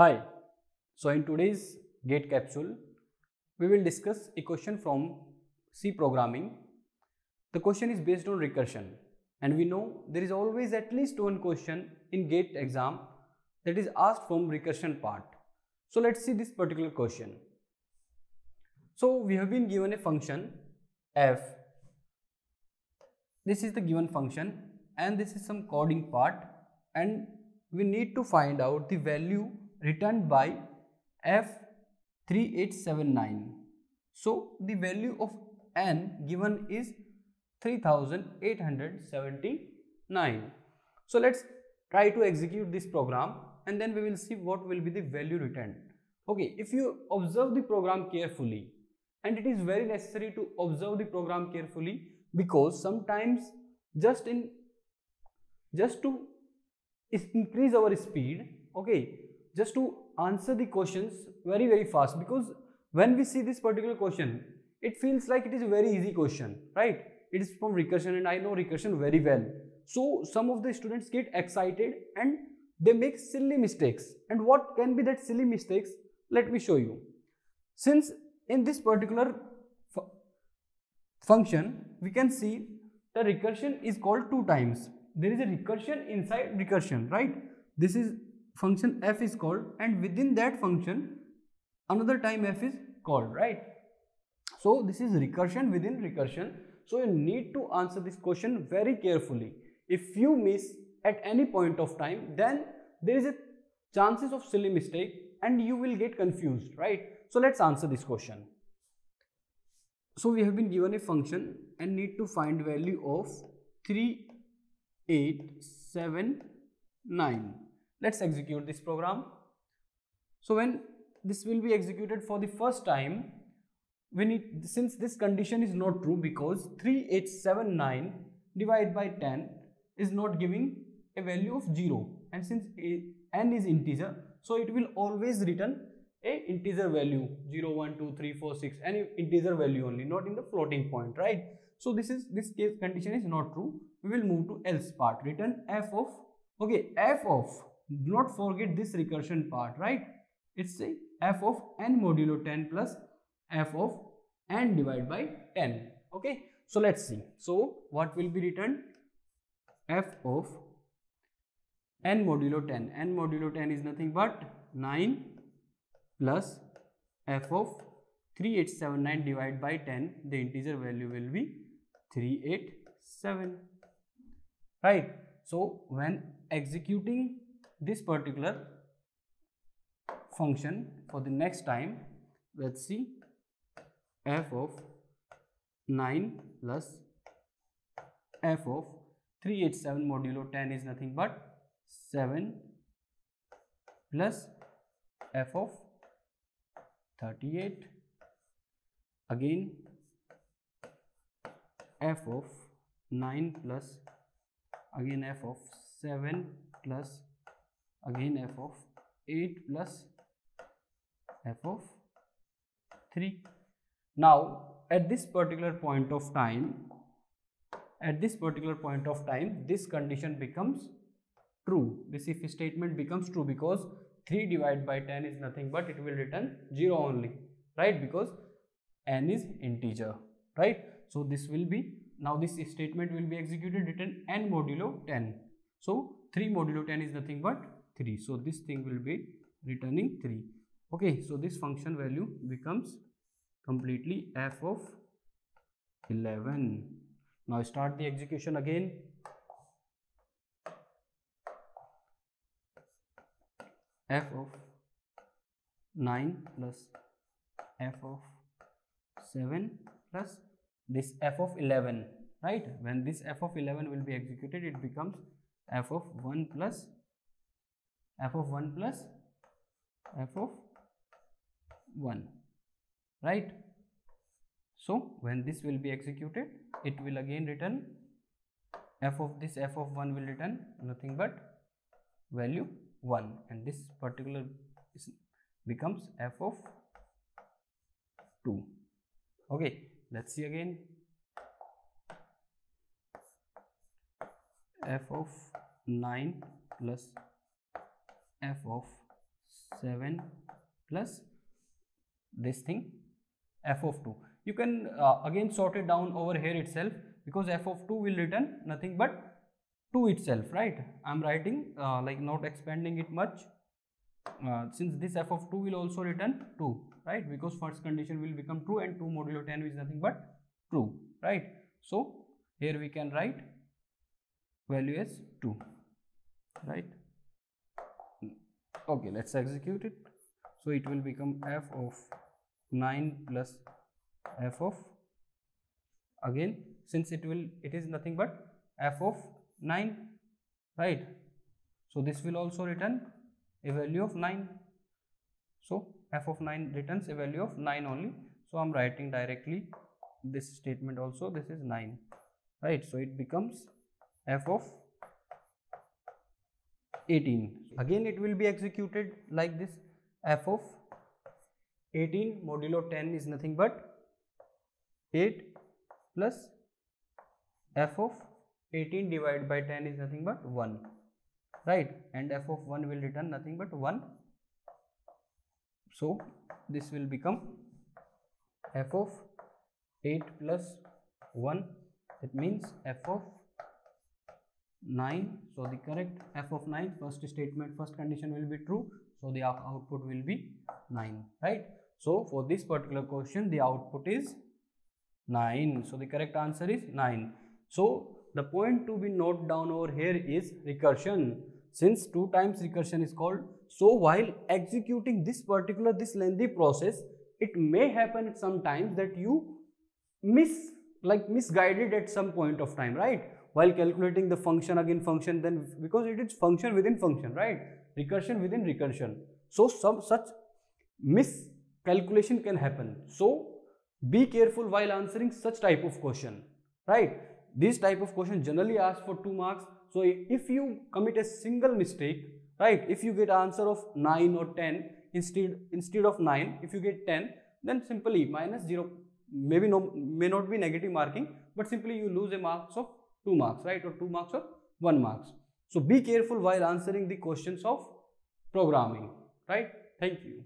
Hi, so in today's GATE capsule, we will discuss a question from C programming. The question is based on recursion and we know there is always at least one question in GATE exam that is asked from recursion part. So let's see this particular question. So we have been given a function f. This is the given function and this is some coding part and we need to find out the value returned by f3879. So the value of n given is 3879. So let's try to execute this program and then we will see what will be the value returned. Okay, if you observe the program carefully and it is very necessary to observe the program carefully because sometimes just in just to increase our speed okay just to answer the questions very very fast because when we see this particular question it feels like it is a very easy question right? It is from recursion and i know recursion very well. So some of the students get excited and they make silly mistakes. And what can be that silly mistakes? Let me show you. Since in this particular function we can see the recursion is called two times. There is a recursion inside recursion right? This is function f is called and within that function another time f is called right? So this is recursion within recursion. So you need to answer this question very carefully. If you miss at any point of time then there is a chances of silly mistake and you will get confused right? So let's answer this question. So we have been given a function and need to find value of 3 8 7 9 let's execute this program. So when this will be executed for the first time we need since this condition is not true because 3879 divided by 10 is not giving a value of 0 and since a, n is integer so it will always return a integer value 0 1 2 3 4 6 any integer value only not in the floating point right? So this is this case condition is not true. We will move to else part return f of okay f of do not forget this recursion part right? It's a f of n modulo 10 plus f of n divided by 10 okay? So let's see. So what will be written? F of n modulo 10 n modulo 10 is nothing but 9 plus f of 3879 divided by 10 the integer value will be 387 right? So when executing this particular function for the next time. Let's see. F of 9 plus f of 387 modulo 10 is nothing but 7 plus f of 38 again f of 9 plus again f of 7 plus again f of 8 plus f of 3 now at this particular point of time at this particular point of time this condition becomes true. This if statement becomes true because 3 divided by 10 is nothing but it will return 0 only right? Because n is integer right? So this will be now this statement will be executed written n modulo 10 so 3 modulo 10 is nothing but 3 so this thing will be returning 3 okay so this function value becomes completely f of 11 now start the execution again. f of 9 plus f of 7 plus this f of 11 right? When this f of 11 will be executed it becomes f of 1 plus f of 1 plus f of 1 right? So when this will be executed it will again return f of this f of 1 will return nothing but value 1 and this particular becomes f of 2 okay let's see again. F of 9 plus f of 7 plus this thing f of 2 you can uh, again sort it down over here itself because f of 2 will return nothing but 2 itself right? I'm writing uh, like not expanding it much uh, since this f of 2 will also return 2 right? Because first condition will become true and 2 modulo 10 is nothing but true right? So here we can write value as 2 right okay let's execute it. So it will become f of 9 plus f of again since it will it is nothing but f of 9 right? So this will also return a value of 9 so f of 9 returns a value of 9 only. So i'm writing directly this statement also. This is 9 right? So it becomes f of 18 again it will be executed like this. F of 18 modulo 10 is nothing but 8 plus f of 18 divided by 10 is nothing but 1 right? And f of 1 will return nothing but 1 so this will become f of 8 plus 1 it means f of 9 so the correct f of 9 first statement first condition will be true. So the output will be 9 right? So for this particular question the output is 9 so the correct answer is 9 so the point to be note down over here is recursion. Since two times recursion is called so while executing this particular this lengthy process it may happen sometimes that you miss like misguided at some point of time right while calculating the function again function then because it is function within function right? Recursion within recursion. So some such miscalculation can happen. So be careful while answering such type of question right? This type of question generally asked for 2 marks. So if you commit a single mistake right if you get answer of 9 or 10 instead instead of 9 if you get 10 then simply minus 0 maybe no may not be negative marking but simply you lose a marks of 2 marks right or 2 marks or 1 marks. So be careful while answering the questions of programming right? Thank you